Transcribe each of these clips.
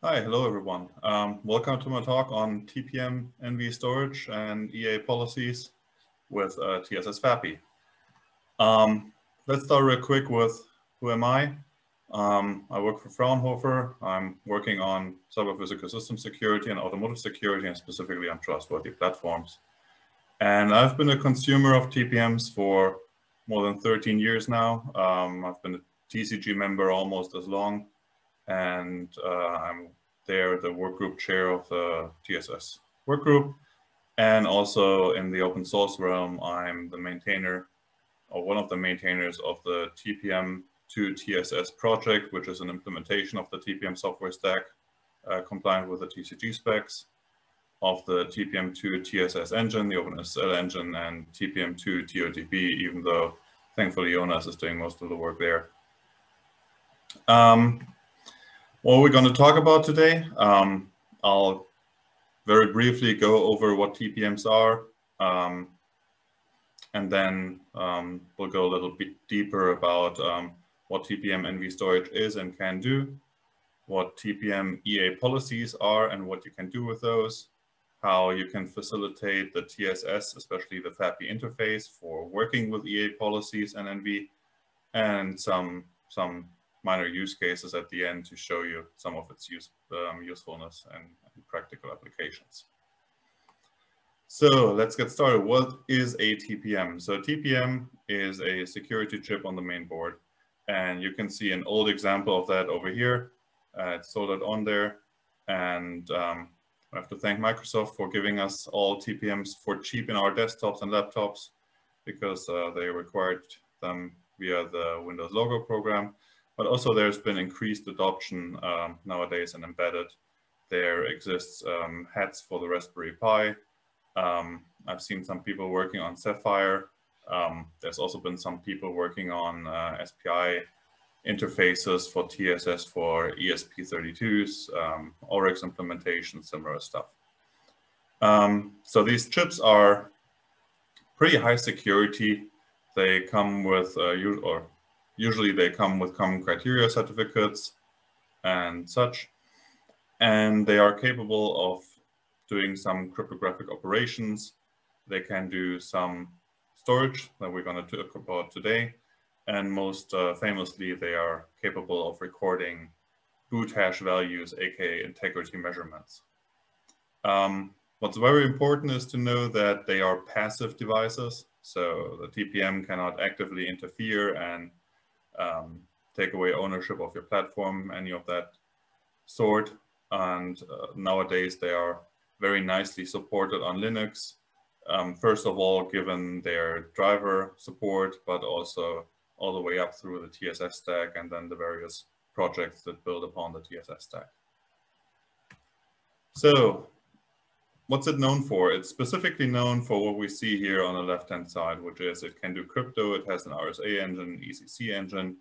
Hi, hello everyone. Um, welcome to my talk on TPM NV storage and EA policies with uh, TSS FAPI. Um, let's start real quick with who am I? Um, I work for Fraunhofer. I'm working on cyber-physical system security and automotive security and specifically on trustworthy platforms. And I've been a consumer of TPMs for more than 13 years now. Um, I've been a TCG member almost as long and uh, I'm there the work group chair of the TSS work group. And also in the open source realm, I'm the maintainer or one of the maintainers of the TPM 2 TSS project, which is an implementation of the TPM software stack uh, compliant with the TCG specs of the TPM2 TSS engine, the OpenSSL engine, and TPM2 TOTP, even though thankfully Jonas is doing most of the work there. Um, what we're going to talk about today, um, I'll very briefly go over what TPMs are, um, and then um, we'll go a little bit deeper about um, what TPM NV storage is and can do, what TPM EA policies are and what you can do with those, how you can facilitate the TSS, especially the FAPI interface for working with EA policies and NV, and some, some minor use cases at the end to show you some of its use, um, usefulness and, and, practical applications. So let's get started. What is a TPM? So TPM is a security chip on the main board. And you can see an old example of that over here. Uh, it's soldered on there. And um, I have to thank Microsoft for giving us all TPMs for cheap in our desktops and laptops because uh, they required them via the Windows logo program. But also there's been increased adoption um, nowadays in embedded. There exists um, heads for the Raspberry Pi. Um, I've seen some people working on Sapphire. Um, there's also been some people working on uh, SPI interfaces for TSS for ESP32s, um, implementation, similar stuff. Um, so these chips are pretty high security. They come with, uh, or Usually they come with common criteria certificates and such, and they are capable of doing some cryptographic operations. They can do some storage that we're going to talk about today. And most uh, famously, they are capable of recording boot hash values, aka integrity measurements. Um, what's very important is to know that they are passive devices. So the TPM cannot actively interfere and um, take away ownership of your platform, any of that sort. And uh, nowadays they are very nicely supported on Linux. Um, first of all, given their driver support, but also all the way up through the TSS stack and then the various projects that build upon the TSS stack. So what's it known for? It's specifically known for what we see here on the left-hand side, which is it can do crypto, it has an RSA engine, ECC engine,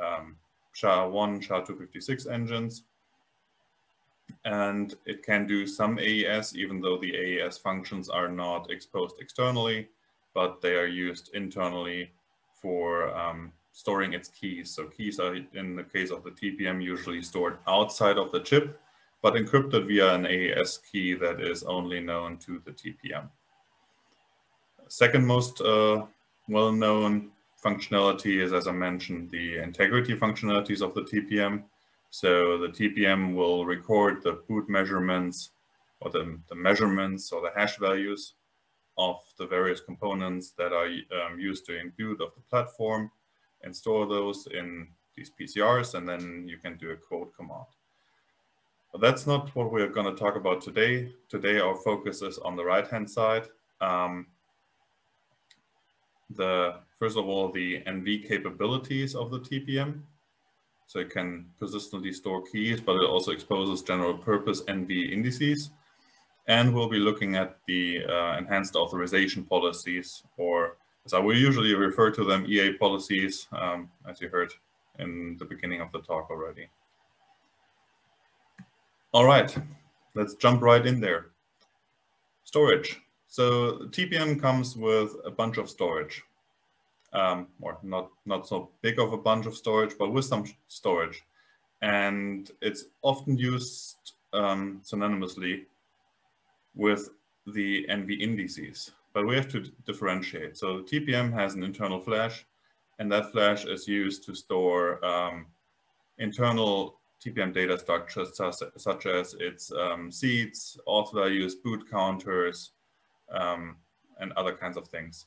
um, SHA-1, SHA-256 engines, and it can do some AES, even though the AES functions are not exposed externally, but they are used internally for um, storing its keys. So keys are, in the case of the TPM, usually stored outside of the chip, but encrypted via an AES key that is only known to the TPM. Second most uh, well-known functionality is, as I mentioned, the integrity functionalities of the TPM. So the TPM will record the boot measurements or the, the measurements or the hash values of the various components that are um, used during boot of the platform and store those in these PCRs, and then you can do a quote command. But that's not what we're going to talk about today. Today, our focus is on the right-hand side. Um, the First of all, the NV capabilities of the TPM. So it can persistently store keys, but it also exposes general purpose NV indices. And we'll be looking at the uh, enhanced authorization policies, or as I will usually refer to them, EA policies, um, as you heard in the beginning of the talk already. All right, let's jump right in there. Storage. So TPM comes with a bunch of storage, um, or not, not so big of a bunch of storage, but with some storage. and it's often used um, synonymously with the NV indices, but we have to differentiate. So TPM has an internal flash, and that flash is used to store um, internal TPM data structures such, as its um, seeds, auth values, boot counters, um, and other kinds of things.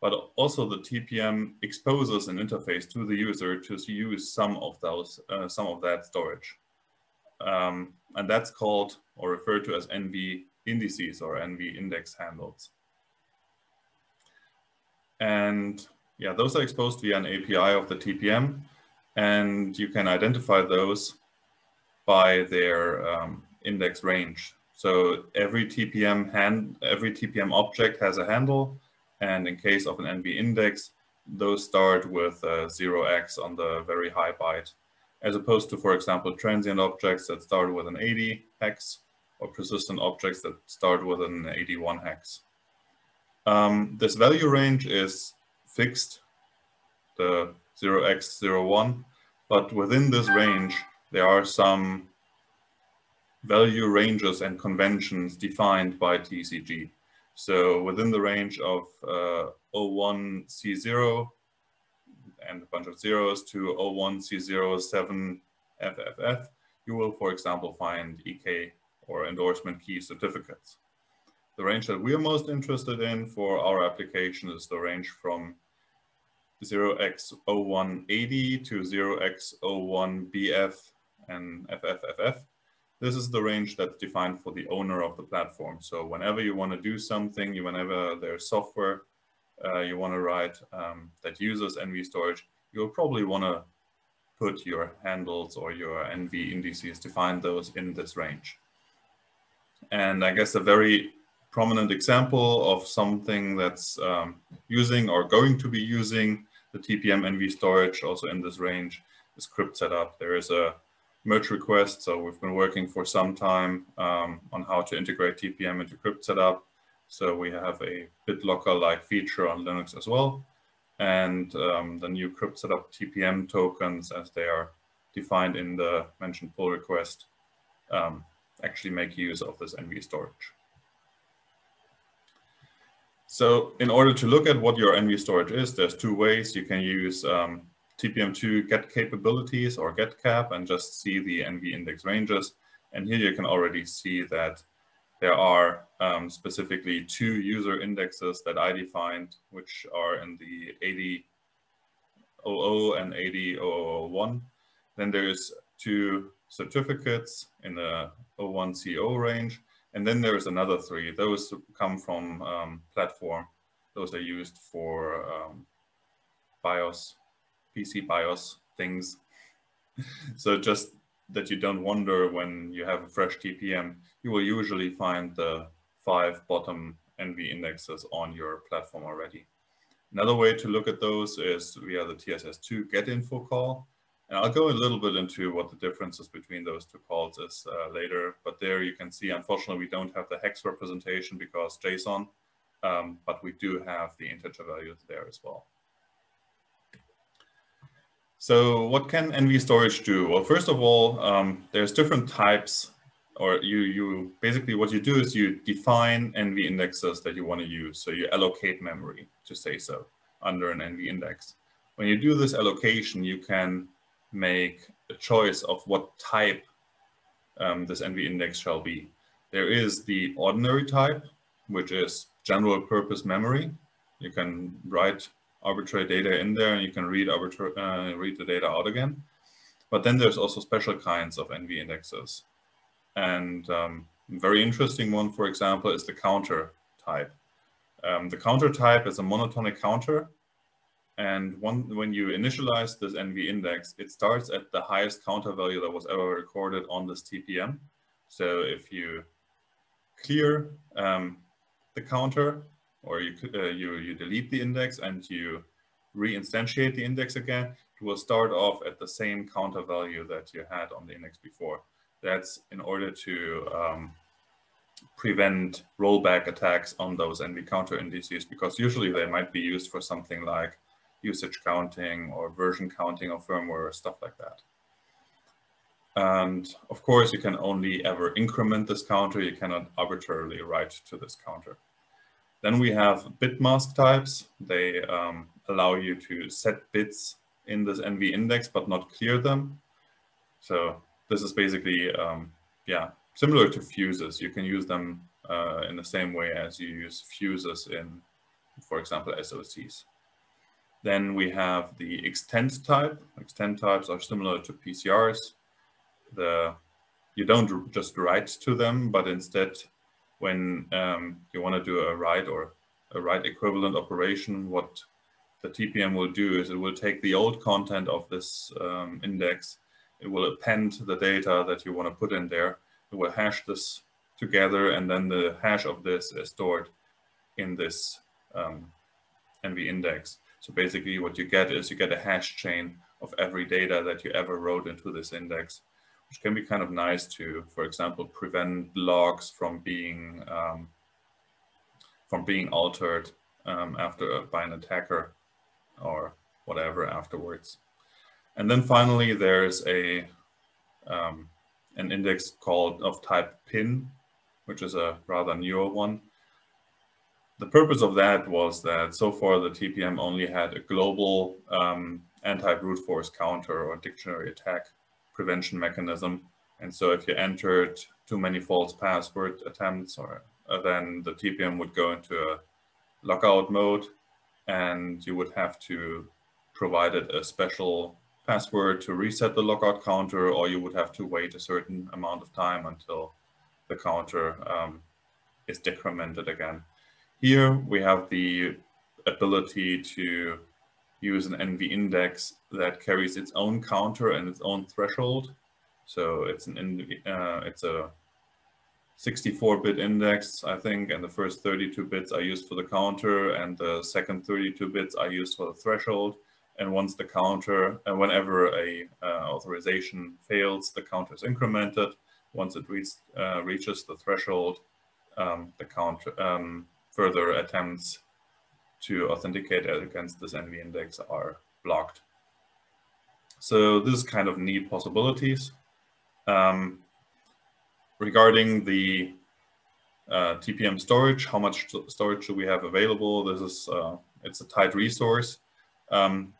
But also the TPM exposes an interface to the user to use some of those, uh, some of that storage. Um, and that's called or referred to as NV indices or NV index handles. And yeah, those are exposed via an API of the TPM, and you can identify those by their um, index range. So every TPM hand, every TPM object has a handle, and in case of an NV index, those start with 0x on the very high byte, as opposed to, for example, transient objects that start with an 80 hex, or persistent objects that start with an 81 hex. Um, this value range is fixed, the 0x01, but within this range, there are some value ranges and conventions defined by TCG. So within the range of uh, 01C0 and a bunch of zeros to 01C07FFF, you will, for example, find EK or endorsement key certificates. The range that we're most interested in for our application is the range from 0x0180 to 0x01BF and FFFF. This is the range that's defined for the owner of the platform. So whenever you want to do something, you, whenever there's software uh, you want to write um, that uses NV storage, you'll probably want to put your handles or your NV indices, define those in this range. And I guess a very prominent example of something that's um, using or going to be using the TPM NV storage also in this range is crypt setup. There is a merge request. So we've been working for some time um, on how to integrate TPM into crypt setup. So we have a BitLocker-like feature on Linux as well. And um, the new crypt setup TPM tokens as they are defined in the mentioned pull request um, actually make use of this NV storage. So in order to look at what your NV storage is, there's two ways. You can use um, TPM2 get capabilities or get cap and just see the NV index ranges. And here you can already see that there are um, specifically two user indexes that I defined, which are in the 8000 and 80001. Then there's two certificates in the 01CO range. And then there's another three. Those come from um, platform. Those are used for um, BIOS PC BIOS things. so just that you don't wonder when you have a fresh TPM, you will usually find the five bottom NV indexes on your platform already. Another way to look at those is via the TSS2 get info call. And I'll go a little bit into what the differences between those two calls is uh, later. But there you can see, unfortunately, we don't have the hex representation because JSON, um, but we do have the integer values there as well. So what can NV storage do? Well, first of all, um, there's different types or you, you basically what you do is you define NV indexes that you want to use. So you allocate memory to say so under an NV index. When you do this allocation, you can make a choice of what type um, this NV index shall be. There is the ordinary type, which is general purpose memory. You can write arbitrary data in there and you can read, arbitrary, uh, read the data out again. But then there's also special kinds of NV indexes. And um, very interesting one, for example, is the counter type. Um, the counter type is a monotonic counter. And one, when you initialize this NV index, it starts at the highest counter value that was ever recorded on this TPM. So if you clear um, the counter, or you, uh, you, you delete the index and you reinstantiate the index again, it will start off at the same counter value that you had on the index before. That's in order to um, prevent rollback attacks on those NV counter indices, because usually they might be used for something like usage counting or version counting of firmware or stuff like that. And of course, you can only ever increment this counter. You cannot arbitrarily write to this counter. Then we have bit mask types. They um, allow you to set bits in this NV index, but not clear them. So this is basically, um, yeah, similar to fuses. You can use them uh, in the same way as you use fuses in, for example, SOCs. Then we have the extend type. Extend types are similar to PCRs. The you don't just write to them, but instead, when um, you want to do a write or a write equivalent operation, what the TPM will do is it will take the old content of this um, index, it will append the data that you want to put in there, it will hash this together, and then the hash of this is stored in this um, NV index. So basically what you get is you get a hash chain of every data that you ever wrote into this index, which can be kind of nice to, for example, prevent logs from being um, from being altered um, after by an attacker or whatever afterwards. And then finally, there's a um, an index called of type pin, which is a rather newer one. The purpose of that was that so far the TPM only had a global um, anti-brute force counter or dictionary attack prevention mechanism. And so if you entered too many false password attempts, or uh, then the TPM would go into a lockout mode and you would have to provide it a special password to reset the lockout counter, or you would have to wait a certain amount of time until the counter um, is decremented again. Here we have the ability to use an NV index that carries its own counter and its own threshold. So it's an uh, it's a 64-bit index, I think, and the first 32 bits are used for the counter, and the second 32 bits are used for the threshold. And once the counter, and whenever a uh, authorization fails, the counter is incremented. Once it reach, uh, reaches the threshold, um, the counter um, further attempts to authenticate against this NV index are blocked. So this is kind of neat possibilities. Um, regarding the uh, TPM storage, how much storage do we have available? This is, uh, it's a tight resource um,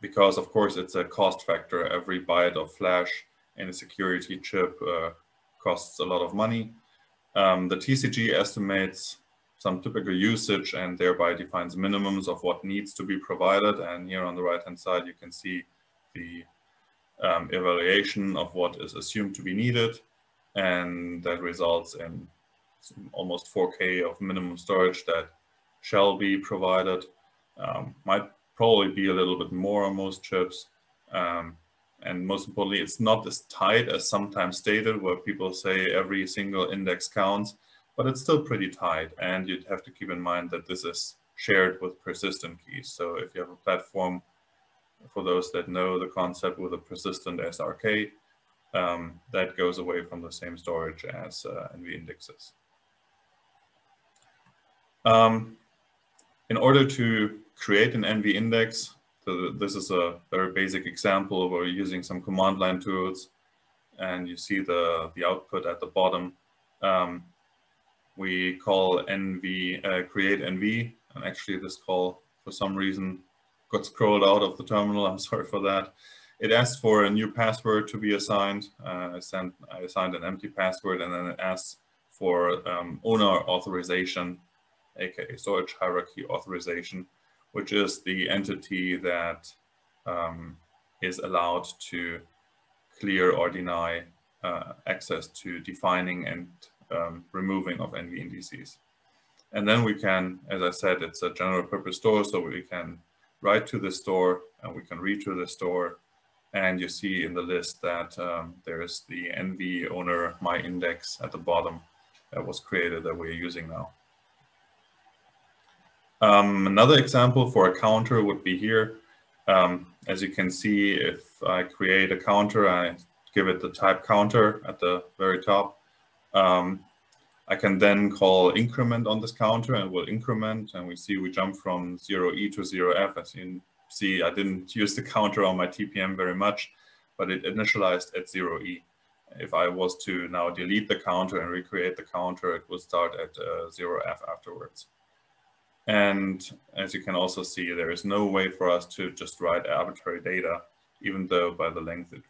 because of course it's a cost factor. Every byte of flash in a security chip uh, costs a lot of money. Um, the TCG estimates some typical usage and thereby defines minimums of what needs to be provided. And here on the right hand side, you can see the um, evaluation of what is assumed to be needed. And that results in almost 4K of minimum storage that shall be provided. Um, might probably be a little bit more on most chips. Um, and most importantly, it's not as tight as sometimes stated where people say every single index counts but it's still pretty tight. And you'd have to keep in mind that this is shared with persistent keys. So if you have a platform, for those that know the concept with a persistent SRK, um, that goes away from the same storage as uh, NV indexes. Um, in order to create an NV index, so this is a very basic example where we're using some command line tools and you see the, the output at the bottom. Um, we call NV, uh, create NV, and actually this call for some reason got scrolled out of the terminal. I'm sorry for that. It asked for a new password to be assigned. Uh, I, sent, I assigned an empty password and then it asks for um, owner authorization, aka storage hierarchy authorization, which is the entity that um, is allowed to clear or deny uh, access to defining and um, removing of NV indices. And then we can, as I said, it's a general purpose store, so we can write to the store and we can read to the store. And you see in the list that um, there's the NV owner my index at the bottom that was created that we're using now. Um, another example for a counter would be here. Um, as you can see, if I create a counter, I give it the type counter at the very top. Um, I can then call increment on this counter and we'll increment and we see we jump from 0E to 0F. As you see, I didn't use the counter on my TPM very much, but it initialized at 0e. If I was to now delete the counter and recreate the counter, it would start at uh, 0f afterwards. And as you can also see, there is no way for us to just write arbitrary data, even though by the length it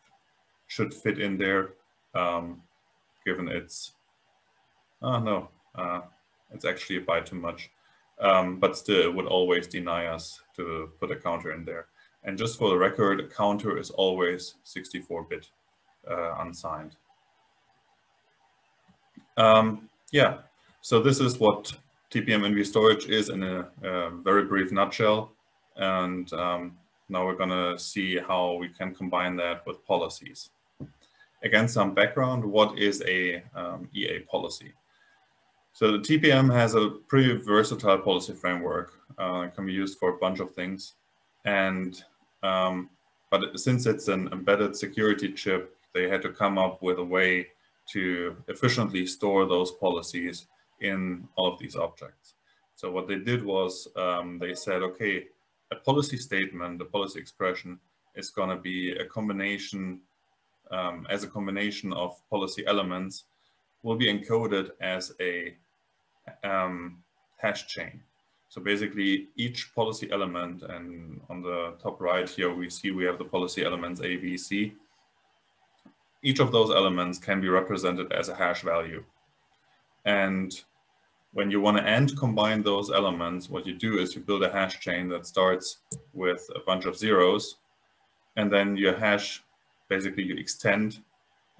should fit in there, um, given its, oh no, uh, it's actually a byte too much. Um, but still would always deny us to put a counter in there. And just for the record, a counter is always 64-bit uh, unsigned. Um, yeah, so this is what TPM NV storage is in a, a very brief nutshell. And um, now we're going to see how we can combine that with policies. Again, some background, what is a um, EA policy? So the TPM has a pretty versatile policy framework. Uh, it can be used for a bunch of things. And um, but since it's an embedded security chip, they had to come up with a way to efficiently store those policies in all of these objects. So what they did was um, they said, okay, a policy statement, a policy expression is going to be a combination, um, as a combination of policy elements will be encoded as a um, hash chain. So basically each policy element and on the top right here, we see we have the policy elements A, B, C. Each of those elements can be represented as a hash value. And when you want to end combine those elements, what you do is you build a hash chain that starts with a bunch of zeros. And then you hash, basically you extend,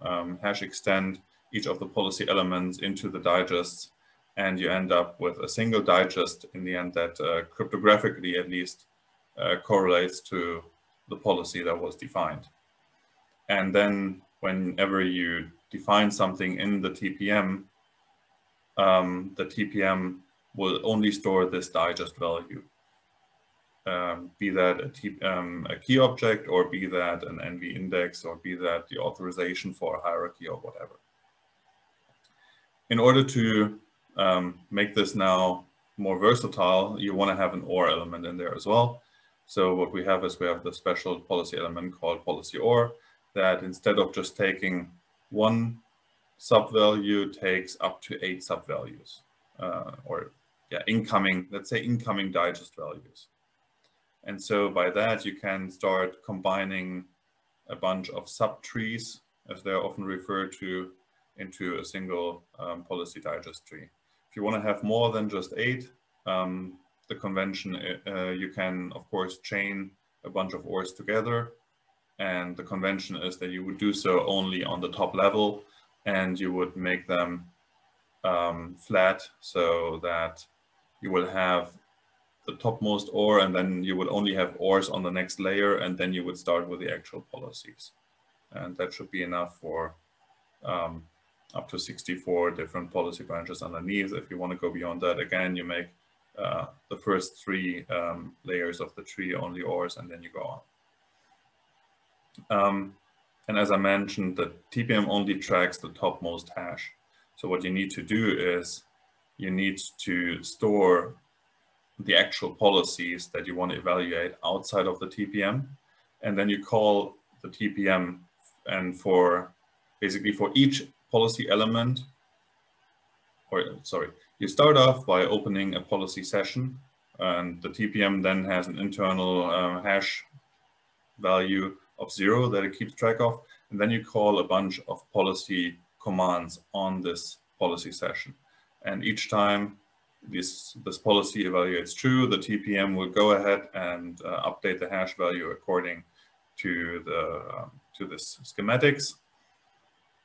um, hash extend each of the policy elements into the digests and you end up with a single digest in the end that uh, cryptographically at least uh, correlates to the policy that was defined. And then whenever you define something in the TPM, um, the TPM will only store this digest value. Um, be that a, T, um, a, key object or be that an NV index or be that the authorization for a hierarchy or whatever. In order to um, make this now more versatile, you want to have an OR element in there as well. So what we have is we have the special policy element called policy OR that instead of just taking one sub-value takes up to eight sub-values uh, or yeah, incoming, let's say incoming digest values. And so by that you can start combining a bunch of subtrees as they're often referred to into a single um, policy digest tree. If you want to have more than just eight, um, the convention, uh, you can, of course, chain a bunch of ORs together. And the convention is that you would do so only on the top level and you would make them um, flat so that you will have the topmost OR and then you would only have ORs on the next layer and then you would start with the actual policies. And that should be enough for um, up to 64 different policy branches underneath. If you want to go beyond that, again, you make uh, the first three um, layers of the tree only ORs, and then you go on. Um, and as I mentioned, the TPM only tracks the topmost hash. So what you need to do is you need to store the actual policies that you want to evaluate outside of the TPM. And then you call the TPM and for basically for each policy element, or sorry, you start off by opening a policy session and the TPM then has an internal uh, hash value of zero that it keeps track of. And then you call a bunch of policy commands on this policy session. And each time this, this policy evaluates true, the TPM will go ahead and uh, update the hash value according to the um, to this schematics.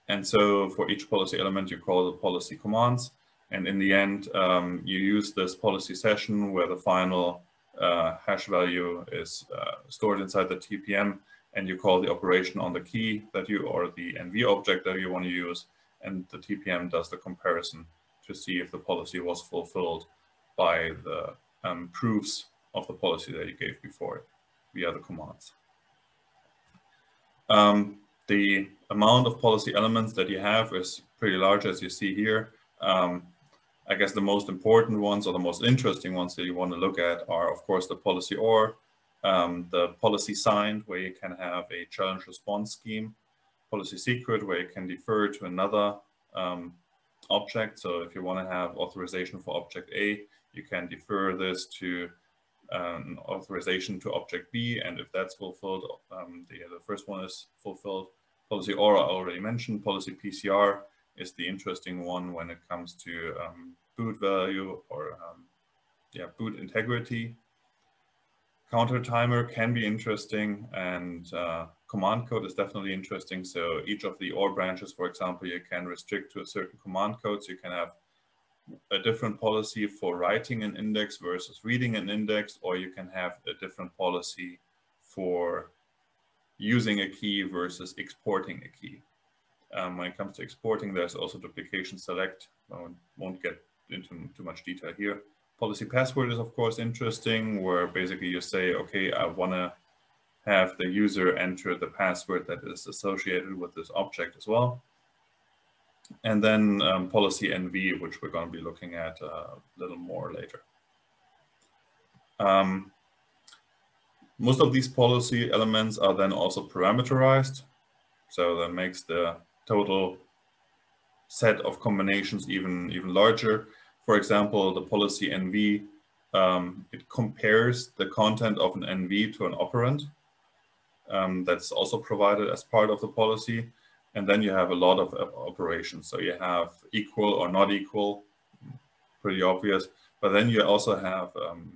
And so for each policy element, you call the policy commands. And in the end, um, you use this policy session where the final uh, hash value is uh, stored inside the TPM and you call the operation on the key that you or the NV object that you want to use. And the TPM does the comparison to see if the policy was fulfilled by the um, proofs of the policy that you gave before via the commands. Um, the amount of policy elements that you have is pretty large as you see here. Um, I guess the most important ones or the most interesting ones that you want to look at are of course the policy OR, um, the policy signed, where you can have a challenge response scheme, policy secret, where you can defer to another um, object. So if you want to have authorization for object A, you can defer this to um, authorization to object B. And if that's fulfilled, um, the, the first one is fulfilled. Policy ORA I already mentioned. Policy PCR is the interesting one when it comes to um, boot value or um, yeah, boot integrity. Counter timer can be interesting and uh, command code is definitely interesting. So each of the OR branches, for example, you can restrict to a certain command code. So you can have a different policy for writing an index versus reading an index, or you can have a different policy for using a key versus exporting a key. Um, when it comes to exporting, there's also duplication select. I won't get into too much detail here. Policy password is of course interesting, where basically you say, okay, I want to have the user enter the password that is associated with this object as well. And then um, policy NV, which we're going to be looking at uh, a little more later. Um, most of these policy elements are then also parameterized. So that makes the total set of combinations even, even larger. For example, the policy NV, um, it compares the content of an NV to an operand. Um, that's also provided as part of the policy. And then you have a lot of operations. So you have equal or not equal, pretty obvious. But then you also have um,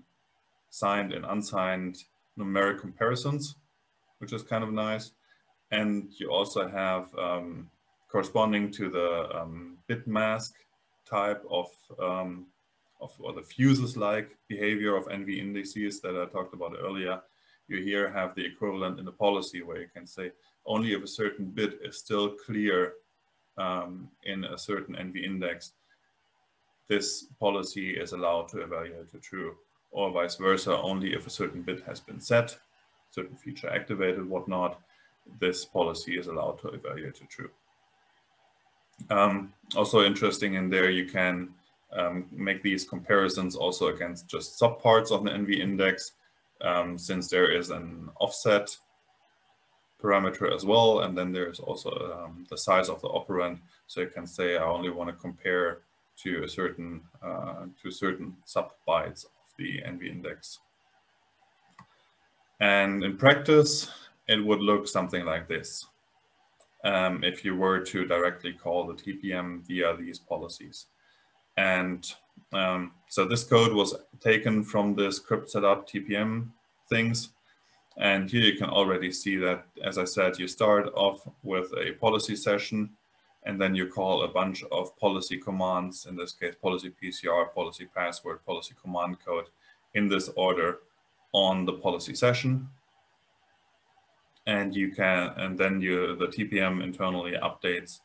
signed and unsigned numeric comparisons, which is kind of nice. And you also have um, corresponding to the um, bit mask type of, um, of or the fuses-like behavior of NV indices that I talked about earlier. You here have the equivalent in the policy where you can say only if a certain bit is still clear um, in a certain NV index, this policy is allowed to evaluate to true or vice versa, only if a certain bit has been set, certain feature activated, whatnot, this policy is allowed to evaluate to true. Um, also interesting in there, you can um, make these comparisons also against just subparts of the NV index, um, since there is an offset parameter as well. And then there's also um, the size of the operand. So you can say, I only want to compare to a certain, uh, to certain sub bytes of the NV index. And in practice, it would look something like this um, if you were to directly call the TPM via these policies. And um, so this code was taken from the crypt setup TPM things. And here you can already see that, as I said, you start off with a policy session, and then you call a bunch of policy commands, in this case, policy PCR, policy password, policy command code, in this order on the policy session and you can, and then you, the TPM internally updates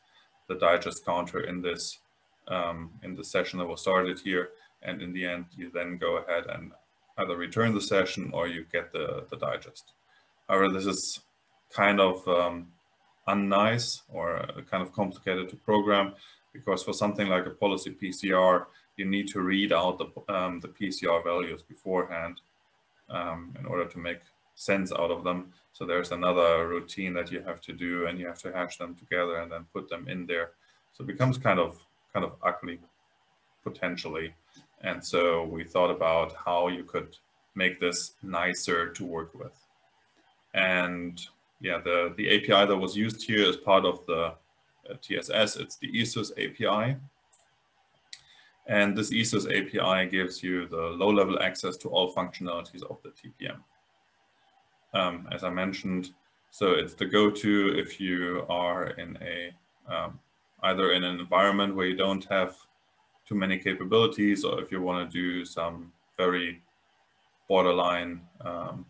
the digest counter in this, um, in the session that was started here. And in the end, you then go ahead and either return the session or you get the, the digest. However, this is kind of um, unnice or kind of complicated to program because for something like a policy PCR, you need to read out the, um, the PCR values beforehand um, in order to make sense out of them. So there's another routine that you have to do and you have to hash them together and then put them in there. So it becomes kind of kind of ugly potentially. And so we thought about how you could make this nicer to work with. And yeah, the, the API that was used here is part of the uh, TSS. It's the ESYS API. And this ESYS API gives you the low-level access to all functionalities of the TPM um, as I mentioned. So it's the go-to if you are in a um, either in an environment where you don't have too many capabilities or if you want to do some very borderline um,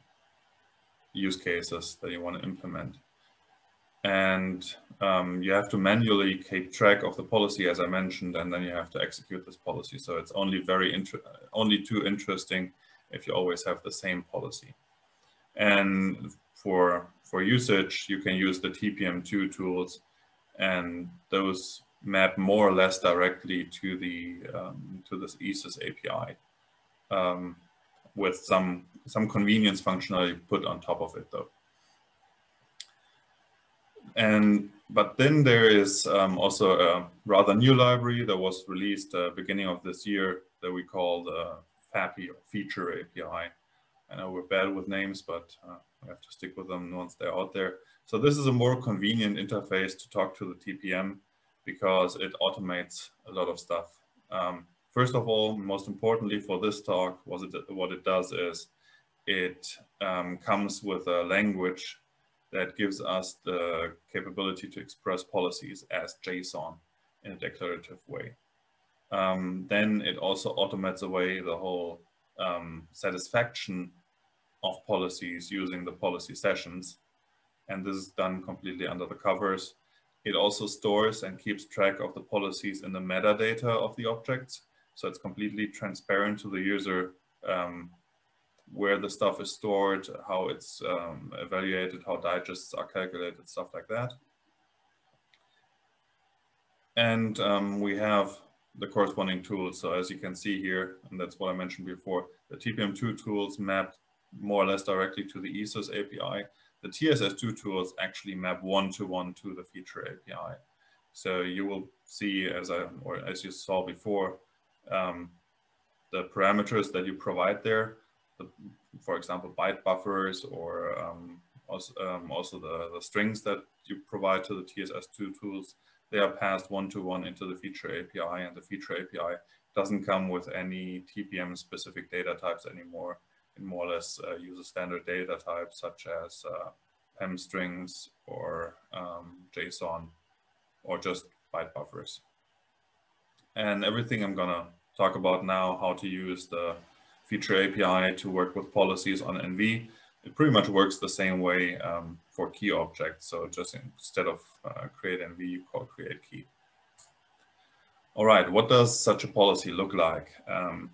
use cases that you want to implement. And um, you have to manually keep track of the policy, as I mentioned, and then you have to execute this policy. So it's only very only too interesting if you always have the same policy. And for, for usage, you can use the TPM2 tools and those map more or less directly to the um, to this ESYS API. Um, with some, some convenience functionality put on top of it though. And but then there is um, also a rather new library that was released uh, beginning of this year that we call the FAPI or Feature API. I know we're bad with names, but uh, we have to stick with them once they're out there. So this is a more convenient interface to talk to the TPM because it automates a lot of stuff. Um, first of all, most importantly for this talk, it, what it does is it um, comes with a language that gives us the capability to express policies as JSON in a declarative way. Um, then it also automates away the whole um, satisfaction of policies using the policy sessions. And this is done completely under the covers. It also stores and keeps track of the policies in the metadata of the objects. So it's completely transparent to the user um, where the stuff is stored, how it's um, evaluated, how digests are calculated, stuff like that. And um, we have the corresponding tools. So as you can see here, and that's what I mentioned before, the TPM2 tools map more or less directly to the ESYS API. The TSS2 tools actually map one-to-one -to, -one to the feature API. So you will see, as I or as you saw before, um, the parameters that you provide there the, for example, byte buffers or um, also, um, also the, the strings that you provide to the TSS2 tools, they are passed one-to-one -one into the feature API and the feature API doesn't come with any TPM specific data types anymore. More or less uh, uses standard data types such as uh, PEM strings or um, JSON or just byte buffers. And everything I'm gonna talk about now, how to use the feature API to work with policies on NV. It pretty much works the same way um, for key objects. So just instead of uh, create NV, you call create key. All right, what does such a policy look like um,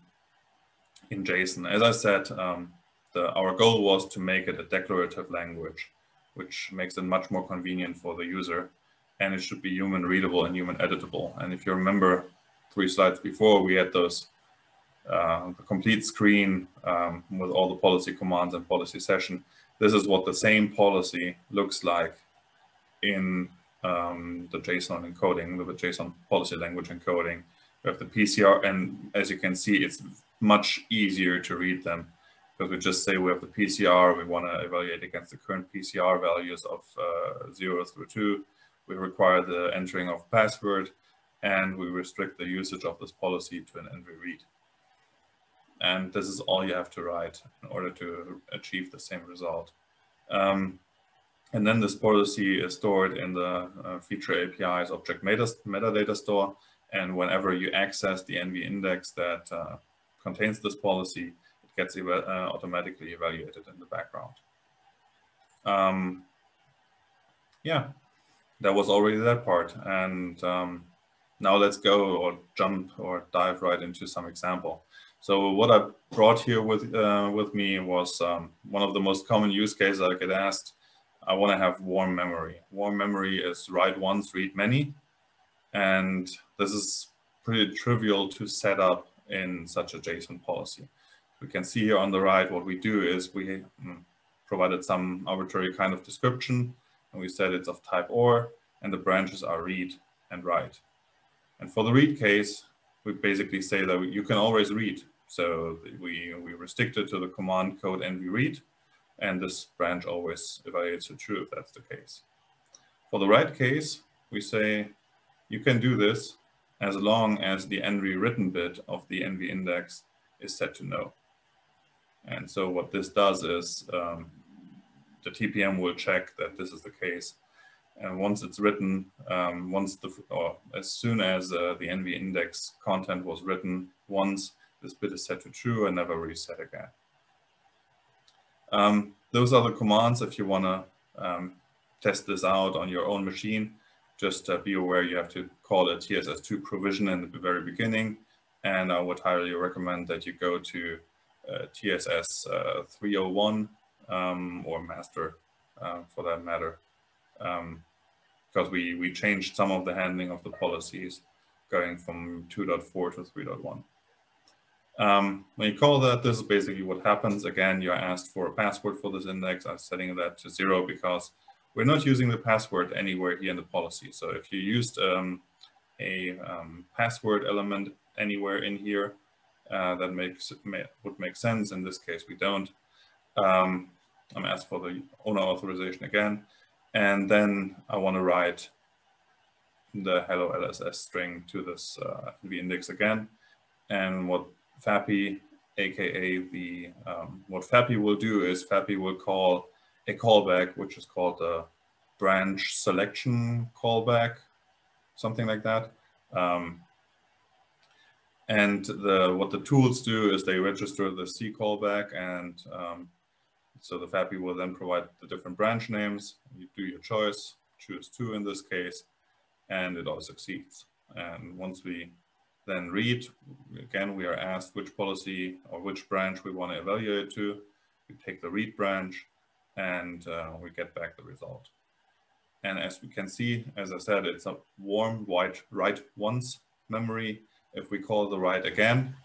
in JSON? As I said, um, the, our goal was to make it a declarative language, which makes it much more convenient for the user. And it should be human readable and human editable. And if you remember three slides before, we had those uh, the complete screen um, with all the policy commands and policy session. This is what the same policy looks like in um, the JSON encoding, with the JSON policy language encoding. We have the PCR, and as you can see, it's much easier to read them because we just say we have the PCR, we want to evaluate against the current PCR values of uh, 0 through 2. We require the entering of password, and we restrict the usage of this policy to an NV read. And this is all you have to write in order to achieve the same result. Um, and then this policy is stored in the uh, feature API's object meta metadata store. And whenever you access the NV index that uh, contains this policy, it gets uh, automatically evaluated in the background. Um, yeah, that was already that part. And um, now let's go or jump or dive right into some example. So what I brought here with uh, with me was um, one of the most common use cases I get asked. I want to have WORM memory. WORM memory is write once, read many. And this is pretty trivial to set up in such a JSON policy. We can see here on the right, what we do is we um, provided some arbitrary kind of description and we said it's of type OR and the branches are read and write. And for the read case, we basically say that you can always read. So we, we restrict it to the command code NV read, and this branch always evaluates to true if that's the case. For the write case, we say you can do this as long as the NV written bit of the NV index is set to no. And so what this does is um, the TPM will check that this is the case. And once it's written, um, once the, or as soon as uh, the NV index content was written once, this bit is set to true and never reset again. Um, those are the commands if you want to um, test this out on your own machine. Just uh, be aware you have to call a TSS2 provision in the very beginning. And I would highly recommend that you go to uh, TSS uh, 301 um, or master uh, for that matter. because um, we, we changed some of the handling of the policies going from 2.4 to 3.1. Um, when you call that, this is basically what happens. Again, you're asked for a password for this index. I'm setting that to zero because we're not using the password anywhere here in the policy. So if you used um, a um, password element anywhere in here, uh, that makes may, would make sense. In this case, we don't. Um, I'm asked for the owner authorization again. And then I want to write the hello LSS string to this uh, index again. And what FAPI, aka the um, what FAPI will do is FAPI will call a callback, which is called a branch selection callback, something like that. Um, and the, what the tools do is they register the C callback and um, so the FAPI will then provide the different branch names. You do your choice, choose two in this case, and it all succeeds. And once we then read, again, we are asked which policy or which branch we want to evaluate to. We take the read branch and uh, we get back the result. And as we can see, as I said, it's a WORM white write once memory. If we call the write again,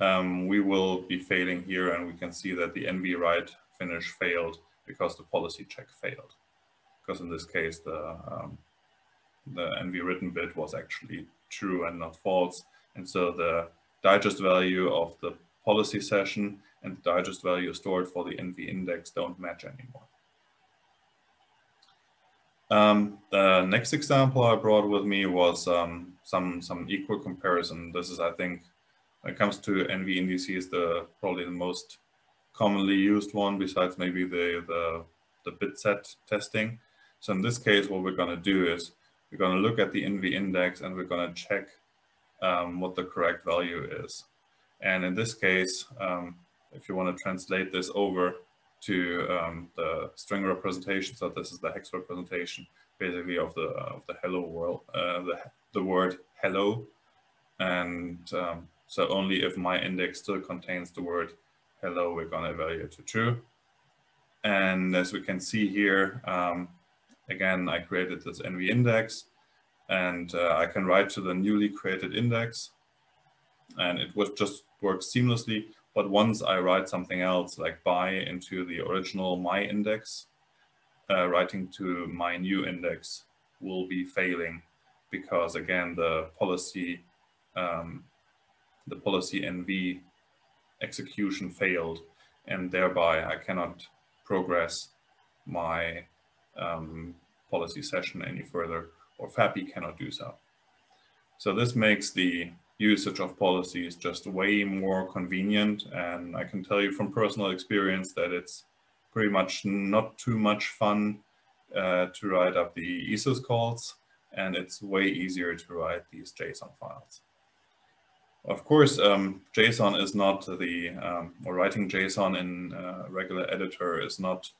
um, we will be failing here and we can see that the NV write finish failed because the policy check failed. Because in this case, the, um, the NV written bit was actually true and not false. And so the digest value of the policy session and the digest value stored for the NV index don't match anymore. Um, the next example I brought with me was um, some, some equal comparison. This is, I think, when it comes to NV indices, the probably the most commonly used one besides maybe the, the, the bit set testing. So in this case, what we're going to do is we're going to look at the NV index and we're going to check um, what the correct value is. And in this case, um, if you want to translate this over to um, the string representation, so this is the hex representation basically of the of the hello world, uh, the, the word hello. And um, so only if my index still contains the word hello, we're going to evaluate to true. And as we can see here, um, again, I created this NV index and uh, I can write to the newly created index and it would just work seamlessly. But once I write something else like by into the original my index, uh, writing to my new index will be failing because again, the policy, um, the policy NV execution failed and thereby I cannot progress my um, policy session any further or FAPI cannot do so. So this makes the usage of policy is just way more convenient and I can tell you from personal experience that it's pretty much not too much fun uh, to write up the ESYS calls and it's way easier to write these JSON files. Of course, um, JSON is not the, um, or writing JSON in a regular editor is not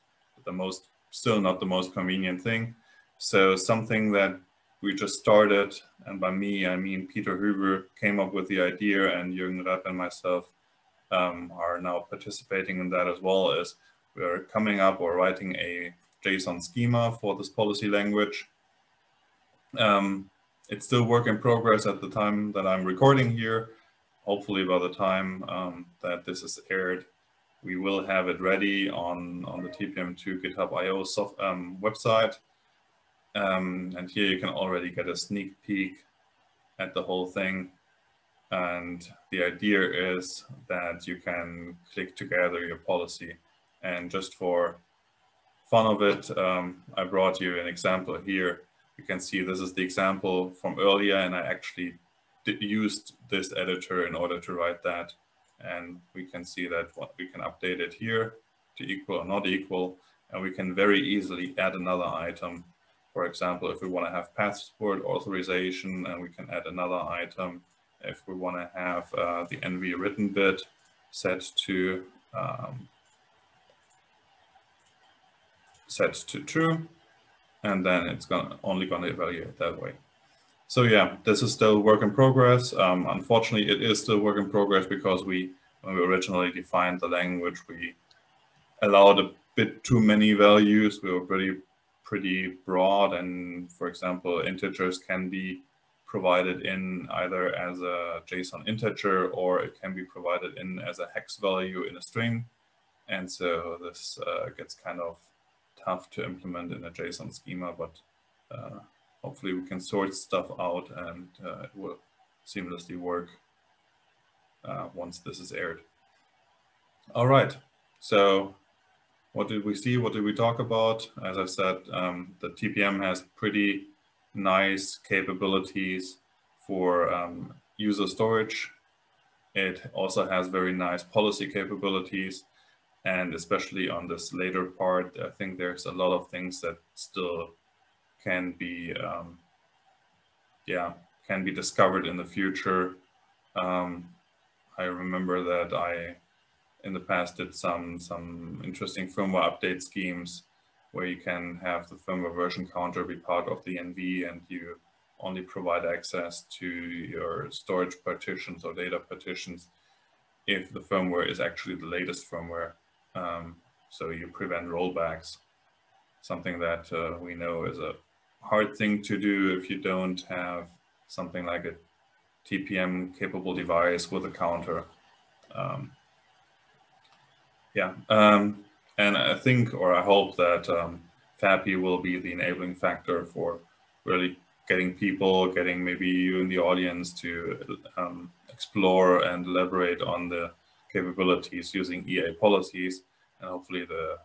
the most, still not the most convenient thing. So something that we just started, and by me, I mean Peter Huewe came up with the idea and Jürgen Repp and myself um, are now participating in that as well as we're coming up or writing a JSON schema for this policy language. Um, it's still work in progress at the time that I'm recording here. Hopefully by the time um, that this is aired, we will have it ready on, on the TPM2 GitHub IO soft, um, website. Um, and here you can already get a sneak peek at the whole thing. And the idea is that you can click together your policy. And just for fun of it, um, I brought you an example here you can see this is the example from earlier and I actually used this editor in order to write that. And we can see that we can update it here to equal or not equal. And we can very easily add another item. For example, if we want to have password authorization and we can add another item. If we want to have uh, the NV written bit set to um, set to true, and then it's gonna only gonna evaluate that way. So yeah, this is still work in progress. Um, unfortunately, it is still work in progress because we, when we originally defined the language, we allowed a bit too many values. We were pretty, pretty broad. And for example, integers can be provided in either as a JSON integer or it can be provided in as a hex value in a string. And so this uh, gets kind of tough to implement in a JSON schema, but uh, hopefully we can sort stuff out and uh, it will seamlessly work uh, once this is aired. All right, so what did we see? What did we talk about? As I said, um, the TPM has pretty nice capabilities for um, user storage. It also has very nice policy capabilities. And especially on this later part, I think there's a lot of things that still can be, um, yeah, can be discovered in the future. Um, I remember that I, in the past, did some some interesting firmware update schemes where you can have the firmware version counter be part of the NV and you only provide access to your storage partitions or data partitions if the firmware is actually the latest firmware. Um, so you prevent rollbacks, something that uh, we know is a hard thing to do if you don't have something like a TPM capable device with a counter. Um, yeah, um, and I think, or I hope that um, FAPI will be the enabling factor for really getting people, getting maybe you in the audience to um, explore and elaborate on the capabilities using EA policies. And hopefully the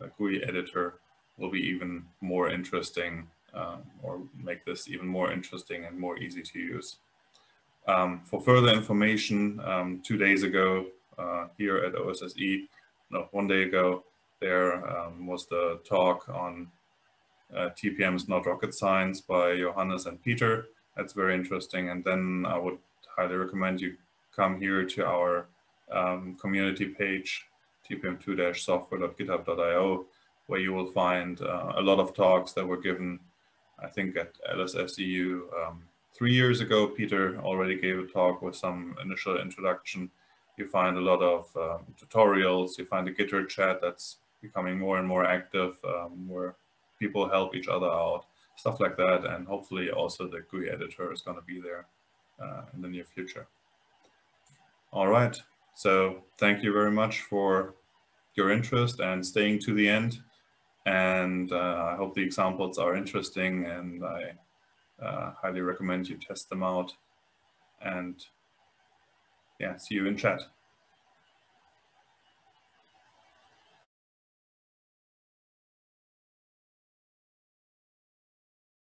uh, GUI editor will be even more interesting um, or make this even more interesting and more easy to use. Um, for further information, um, two days ago uh, here at OSSE, no, one day ago, there um, was the talk on uh, TPM's Not Rocket Science by Johannes and Peter. That's very interesting. And then I would highly recommend you come here to our um, community page, tpm2-software.github.io, where you will find uh, a lot of talks that were given, I think, at LSSEU um, three years ago. Peter already gave a talk with some initial introduction. You find a lot of um, tutorials. You find a Gitter chat that's becoming more and more active, um, where people help each other out, stuff like that. And hopefully also the GUI editor is going to be there uh, in the near future. All right. So thank you very much for your interest and staying to the end. And uh, I hope the examples are interesting and I uh, highly recommend you test them out. And yeah, see you in chat.